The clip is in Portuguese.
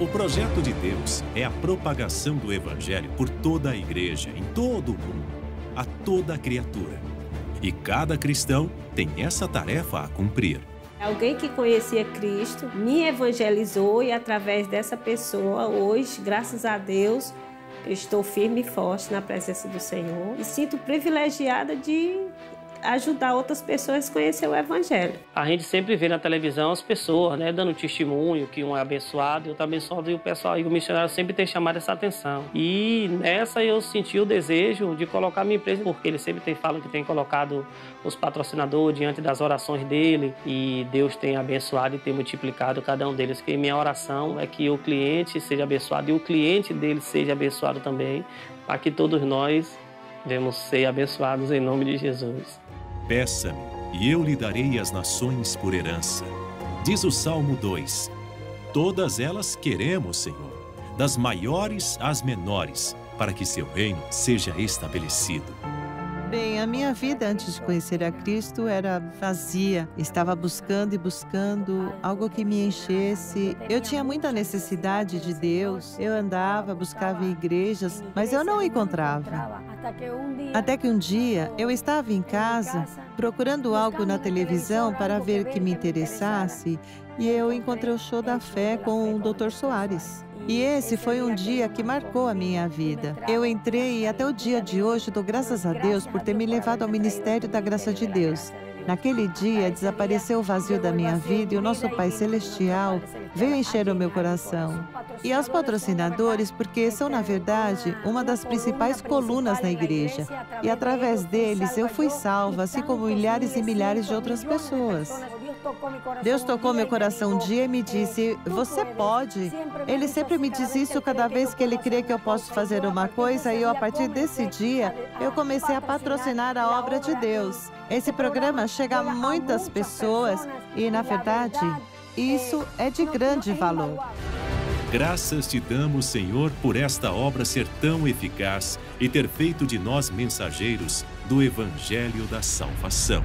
O projeto de Deus é a propagação do Evangelho por toda a igreja, em todo o mundo, a toda criatura. E cada cristão tem essa tarefa a cumprir. Alguém que conhecia Cristo me evangelizou e através dessa pessoa, hoje, graças a Deus, eu estou firme e forte na presença do Senhor e sinto privilegiada de ajudar outras pessoas a conhecer o Evangelho. A gente sempre vê na televisão as pessoas, né, dando testemunho que um é abençoado e outro é abençoado e o pessoal e o missionário sempre tem chamado essa atenção. E nessa eu senti o desejo de colocar minha empresa, porque ele sempre tem falado que tem colocado os patrocinadores diante das orações dele e Deus tem abençoado e tem multiplicado cada um deles. Que minha oração é que o cliente seja abençoado e o cliente dele seja abençoado também, para que todos nós devemos ser abençoados em nome de Jesus. Peça-me, e eu lhe darei as nações por herança. Diz o Salmo 2: Todas elas queremos, Senhor, das maiores às menores, para que seu reino seja estabelecido. Bem, a minha vida antes de conhecer a Cristo era vazia. Estava buscando e buscando algo que me enchesse. Eu tinha muita necessidade de Deus. Eu andava, buscava igrejas, mas eu não encontrava. Até que um dia eu estava em casa procurando algo na televisão para ver que me interessasse e eu encontrei o show da fé com o Dr. Soares. E esse foi um dia que marcou a minha vida. Eu entrei e até o dia de hoje dou graças a Deus por ter me levado ao ministério da graça de Deus. Naquele dia desapareceu o vazio da minha vida e o nosso Pai Celestial veio encher o meu coração. E aos patrocinadores, porque são, na verdade, uma das principais colunas na igreja. E através deles eu fui salva, assim como milhares e milhares de outras pessoas. Deus tocou meu coração um dia e me disse: Você pode. Ele sempre me diz isso cada vez que ele crê que eu posso fazer uma coisa, e eu, a partir desse dia, eu comecei a patrocinar a obra de Deus. Esse programa chega a muitas pessoas e, na verdade, isso é de grande valor. Graças te damos, Senhor, por esta obra ser tão eficaz e ter feito de nós mensageiros do Evangelho da Salvação.